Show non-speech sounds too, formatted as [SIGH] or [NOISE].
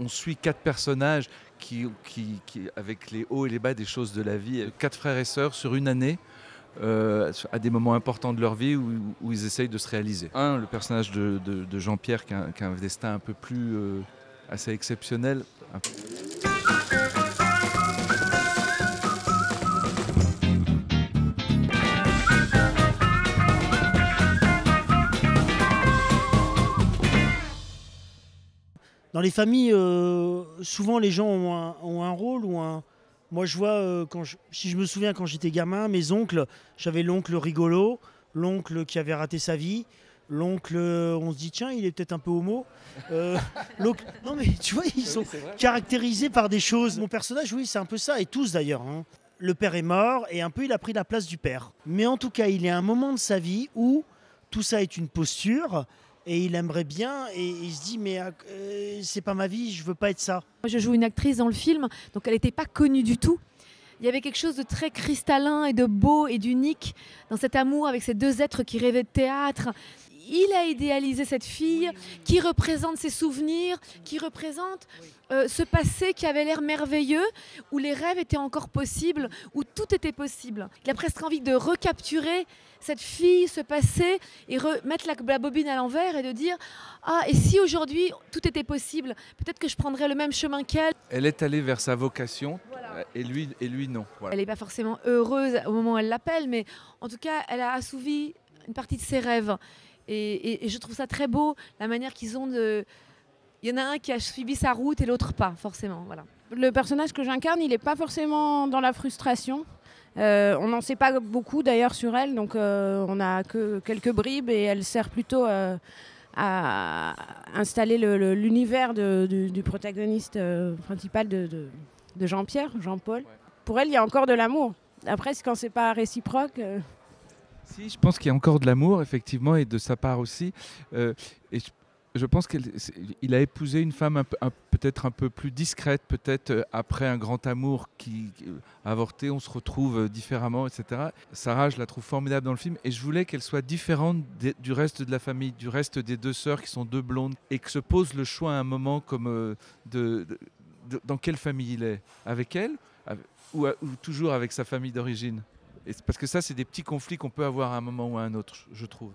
on suit quatre personnages qui, avec les hauts et les bas des choses de la vie, quatre frères et sœurs sur une année. Euh, à des moments importants de leur vie où, ils essayent de se réaliser. Un, le personnage de, Jean-Pierre qui, qui, a un destin un peu plus euh, assez exceptionnel. Dans les familles, euh, souvent les gens ont un, ont un, rôle ou un. Moi, je vois, euh, quand je, si je me souviens quand j'étais gamin, mes oncles, j'avais l'oncle rigolo, l'oncle qui avait raté sa vie, l'oncle, on se dit, tiens, il est peut-être un peu homo. Euh, [LAUGHS] non, mais tu vois, ils sont caractérisés par des choses. Mon personnage, oui, c'est un peu ça, et tous d'ailleurs. Hein. Le père est mort, et un peu, il a pris la place du père. Mais en tout cas, il est à un moment de sa vie où tout ça est une posture et il aimerait bien et il se dit mais euh, c'est pas ma vie, je veux pas être ça. Moi je joue une actrice dans le film, donc elle n'était pas connue du tout. Il y avait quelque chose de très cristallin et de beau et d'unique dans cet amour avec ces deux êtres qui rêvaient de théâtre. Il a idéalisé cette fille qui représente ses souvenirs, qui représente euh, ce passé qui avait l'air merveilleux, où les rêves étaient encore possibles, où tout était possible. Il a presque envie de recapturer cette fille, ce passé, et remettre la, la bobine à l'envers et de dire Ah, et si aujourd'hui tout était possible, peut-être que je prendrais le même chemin qu'elle. Elle est allée vers sa vocation, voilà. et, lui, et lui non. Voilà. Elle n'est pas forcément heureuse au moment où elle l'appelle, mais en tout cas, elle a assouvi une partie de ses rêves. Et, et, et je trouve ça très beau, la manière qu'ils ont de. Il y en a un qui a suivi sa route et l'autre pas, forcément. Voilà. Le personnage que j'incarne, il n'est pas forcément dans la frustration. Euh, on n'en sait pas beaucoup d'ailleurs sur elle, donc euh, on a que quelques bribes et elle sert plutôt euh, à installer l'univers du, du, protagoniste euh, principal de, de, de Jean-Pierre, Jean-Paul. Ouais. Pour elle, il y a encore de l'amour. Après, quand c'est pas réciproque. Euh, Si, je pense qu'il y a encore de l'amour, effectivement, et de sa part aussi. Euh, et je, pense qu'il a épousé une femme peut-être un peu plus discrète, peut-être euh, après un grand amour qui a avorté, on se retrouve euh, différemment, etc. Sarah, je la trouve formidable dans le film, et je voulais qu'elle soit différente du reste de la famille, du reste des deux sœurs qui sont deux blondes, et que se pose le choix à un moment comme euh, de, dans quelle famille il est, avec elle, ou toujours avec sa famille d'origine? Parce que ça, c'est des petits conflits qu'on peut avoir à un moment ou à un autre, je trouve.